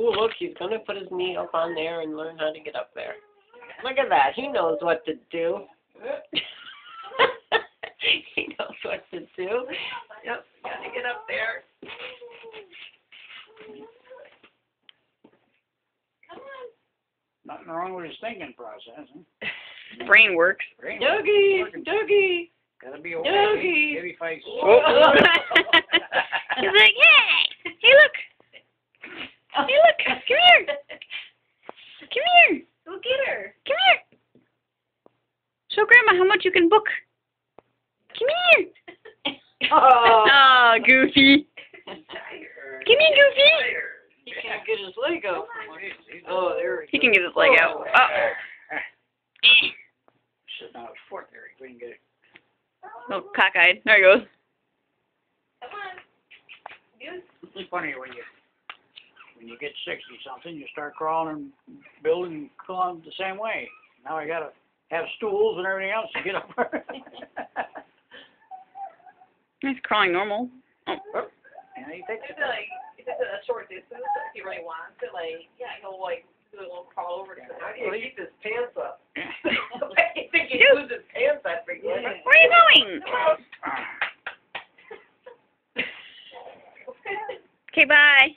Ooh, look, he's gonna put his knee up on there and learn how to get up there. Look at that. He knows what to do. he knows what to do. Yep, gotta get up there. Nothing wrong with his thinking process, huh? Brain works. Great. Dougie, Working. Dougie. Gotta be a Doggy. heavy face. Oh. He's like, hey, hey, look, hey, look, come here, come here, Go get her. come here. Show Grandma how much you can book. Come here. Oh. Oh, Goofy. Come here, Goofy. He can't get his leg out. Oh, there He he can get his leg out. Oh. Oh. Eh. Sitting on his foot there, he couldn't get it. Oh, cockeyed. There he goes. Come on. You. It's funny when you, when you get sixty something, you start crawling and building and crawling the same way. Now I gotta have stools and everything else to get up. He's crawling normal. Oh. And he takes it. Like, it's a short distance, if he really wants it, like, yeah, he'll, like, over to the How do you keep his pants up? I think he loses pants up for Where are you going? okay, bye.